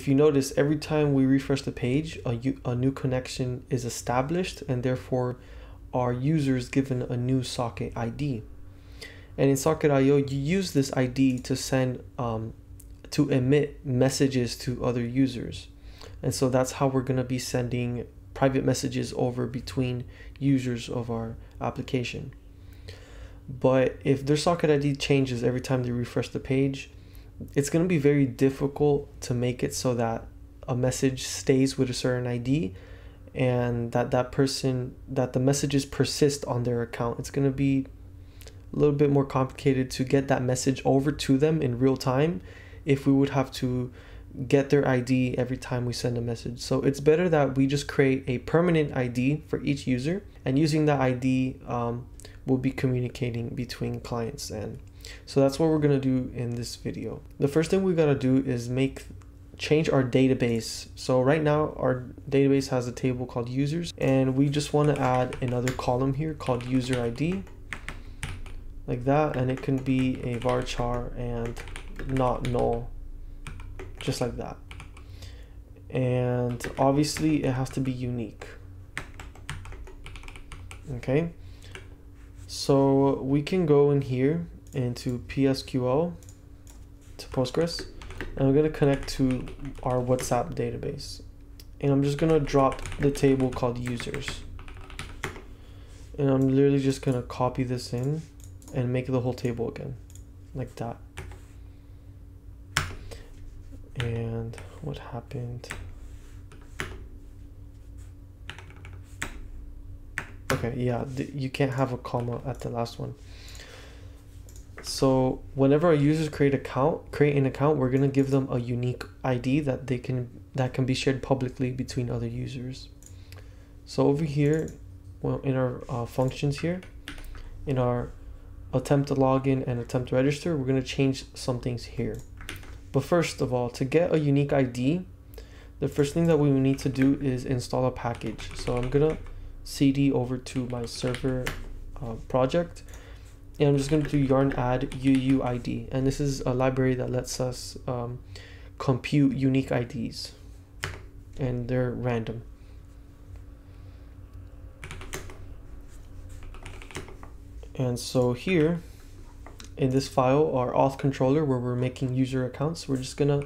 If you notice, every time we refresh the page, a, a new connection is established and therefore our user is given a new socket ID. And in Socket.io, you use this ID to send, um, to emit messages to other users. And so that's how we're going to be sending private messages over between users of our application. But if their socket ID changes every time they refresh the page, it's going to be very difficult to make it so that a message stays with a certain ID and that that person that the messages persist on their account. It's going to be a little bit more complicated to get that message over to them in real time if we would have to get their ID every time we send a message. So it's better that we just create a permanent ID for each user and using that ID um, we'll be communicating between clients and so that's what we're gonna do in this video. The first thing we gotta do is make change our database. So right now our database has a table called users and we just want to add another column here called user ID like that and it can be a varchar and not null just like that and obviously it has to be unique okay so we can go in here into PSQL to Postgres and I'm going to connect to our WhatsApp database. And I'm just going to drop the table called users. And I'm literally just going to copy this in and make the whole table again like that. And what happened? Okay yeah you can't have a comma at the last one so whenever our users create account create an account we're going to give them a unique id that they can that can be shared publicly between other users. So over here well in our uh, functions here in our attempt to login and attempt to register we're going to change some things here. But first of all, to get a unique ID, the first thing that we need to do is install a package. So I'm gonna cd over to my server uh, project and I'm just gonna do yarn add UUID. And this is a library that lets us um, compute unique IDs and they're random. And so here, in this file, our auth controller where we're making user accounts, we're just gonna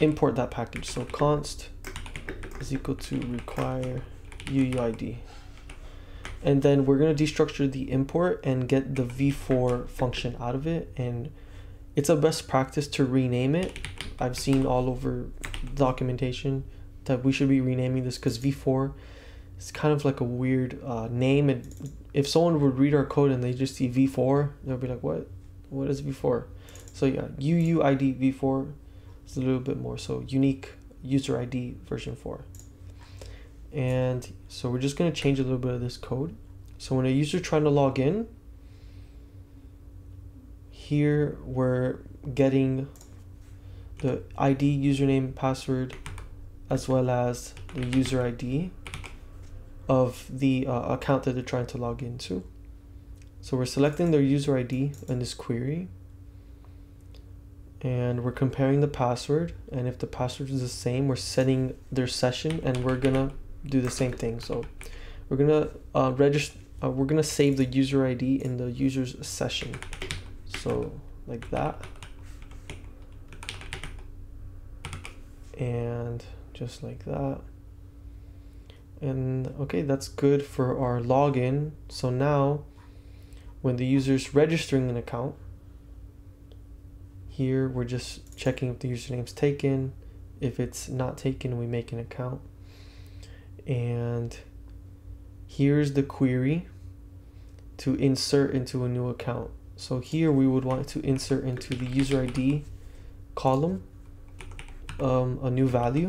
import that package. So const is equal to require UUID. And then we're gonna destructure the import and get the v4 function out of it. And it's a best practice to rename it. I've seen all over documentation that we should be renaming this because v4 is kind of like a weird uh, name and if someone would read our code and they just see v4, they'll be like what what is v4? so yeah uuid v4 is a little bit more so unique user id version 4 and so we're just going to change a little bit of this code. So when a user is trying to log in here we're getting the id username password as well as the user id of the uh, account that they're trying to log into. So we're selecting their user ID in this query. And we're comparing the password. And if the password is the same we're setting their session and we're gonna do the same thing. So we're gonna uh, register uh, we're gonna save the user ID in the user's session. So like that. And just like that. And okay that's good for our login. So now when the user's registering an account here we're just checking if the username's taken. If it's not taken we make an account and here's the query to insert into a new account so here we would want to insert into the user ID column um, a new value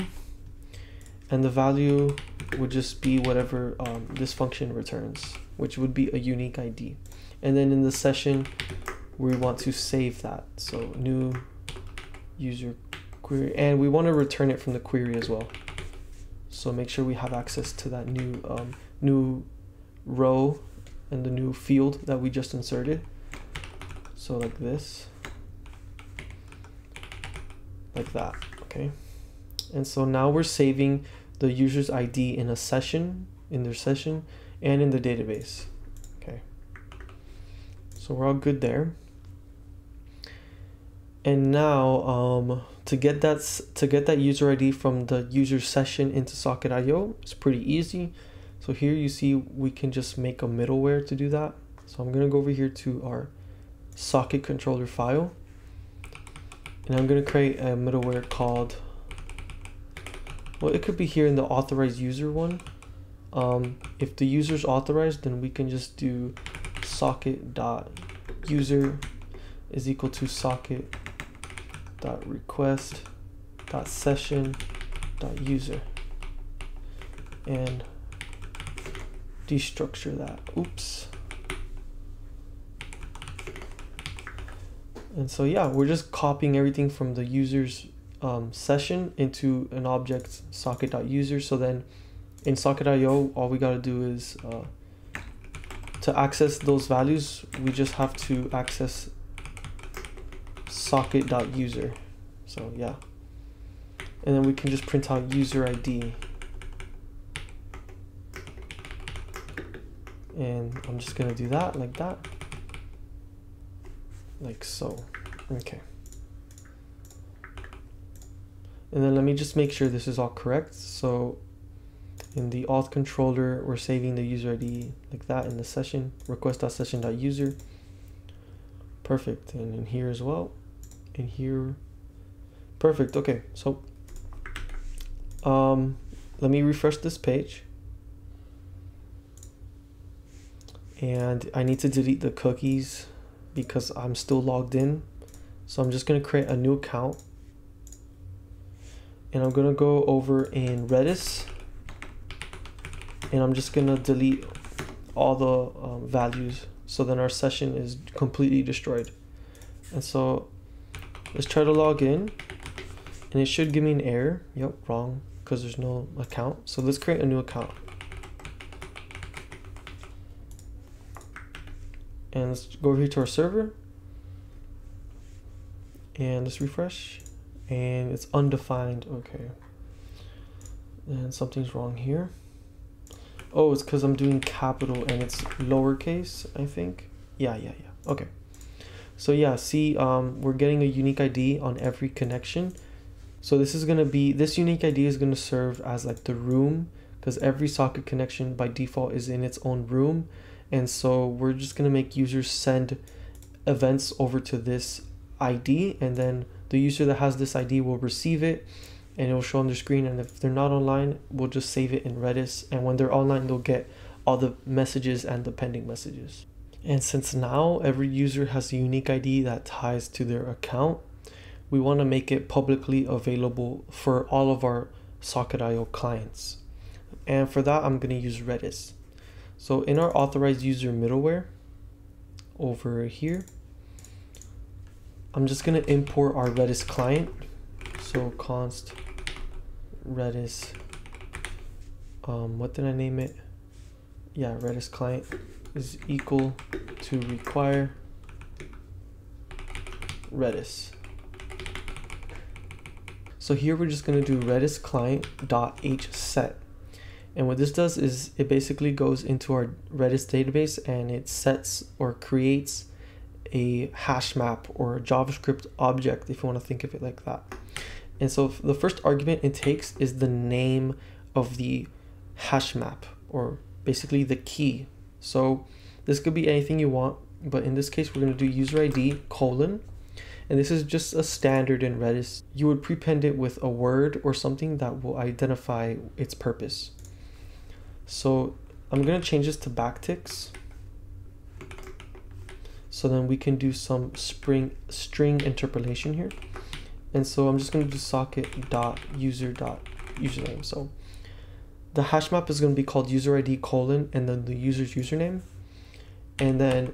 and the value would just be whatever um, this function returns, which would be a unique ID. And then in the session, we want to save that. So new user query, and we want to return it from the query as well. So make sure we have access to that new um, new row and the new field that we just inserted. So like this, like that, okay? And so now we're saving the user's ID in a session, in their session, and in the database. Okay. So we're all good there. And now um, to get that to get that user ID from the user session into Socket.io, it's pretty easy. So here you see we can just make a middleware to do that. So I'm gonna go over here to our socket controller file and I'm going to create a middleware called well it could be here in the authorized user one um, if the user is authorized then we can just do socket dot user is equal to socket dot request dot session dot user. And destructure that. Oops. And so yeah, we're just copying everything from the user's um, session into an object socket.user. So then in socket.io, all we gotta do is uh, to access those values, we just have to access socket.user. So yeah. And then we can just print out user ID. And I'm just gonna do that like that like so. Okay. And then let me just make sure this is all correct. So in the auth controller, we're saving the user ID like that in the session, request.session.user. Perfect. And in here as well. In here. Perfect. Okay. So um, let me refresh this page. And I need to delete the cookies because I'm still logged in. So I'm just going to create a new account. And I'm going to go over in Redis. And I'm just going to delete all the um, values. So then our session is completely destroyed. And so let's try to log in. And it should give me an error. Yep, wrong. Because there's no account. So let's create a new account. and let's go over here to our server and let's refresh and it's undefined okay and something's wrong here oh it's because I'm doing capital and it's lowercase I think yeah yeah yeah okay so yeah see um, we're getting a unique ID on every connection. So this is gonna be this unique ID is gonna serve as like the room because every socket connection by default is in its own room. And so we're just going to make users send events over to this ID and then the user that has this ID will receive it and it will show on their screen. And if they're not online we'll just save it in Redis. And when they're online they'll get all the messages and the pending messages. And since now every user has a unique ID that ties to their account, we want to make it publicly available for all of our Socket.io clients. And for that, I'm going to use Redis. So in our authorized user middleware over here, I'm just going to import our Redis client. So const Redis, um, what did I name it? Yeah, Redis client is equal to require Redis. So here we're just going to do Redis client dot h set and what this does is it basically goes into our Redis database and it sets or creates a hash map or a JavaScript object, if you want to think of it like that. And so the first argument it takes is the name of the hash map or basically the key. So this could be anything you want, but in this case, we're going to do user ID colon. And this is just a standard in Redis. You would prepend it with a word or something that will identify its purpose. So I'm going to change this to backticks. So then we can do some spring string interpolation here. And so I'm just going to do socket dot user dot username. So the hash map is going to be called user ID colon and then the user's username. And then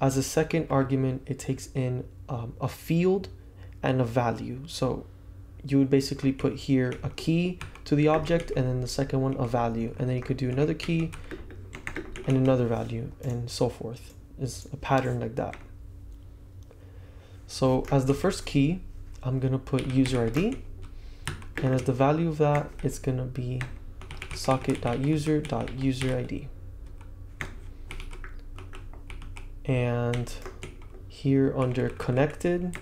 as a second argument, it takes in um, a field and a value. So you would basically put here a key to the object and then the second one a value and then you could do another key and another value and so forth is a pattern like that so as the first key I'm gonna put user ID and as the value of that it's going to be socket.user.userid and here under connected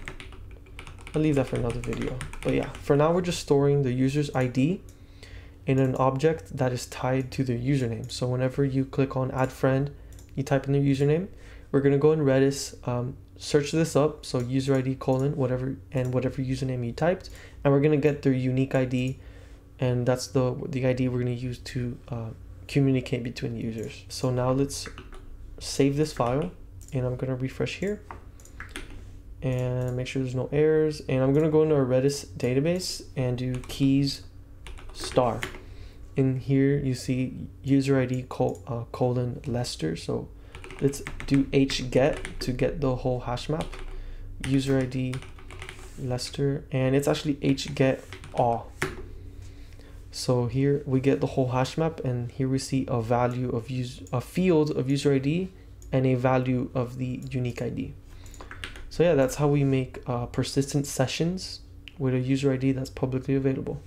I'll leave that for another video. But yeah for now we're just storing the user's ID in an object that is tied to their username. So whenever you click on add friend you type in their username we're going to go in Redis um, search this up. So user ID colon whatever and whatever username you typed and we're going to get their unique ID and that's the the ID we're going to use to uh, communicate between users. So now let's save this file and I'm going to refresh here. And make sure there's no errors. And I'm going to go into our Redis database and do keys star. In here you see user ID col uh, colon Lester. So let's do h get to get the whole hash map. User ID Lester. And it's actually h get all so here we get the whole hash map and here we see a value of use a field of user ID and a value of the unique ID. So yeah, that's how we make uh, persistent sessions with a user ID that's publicly available.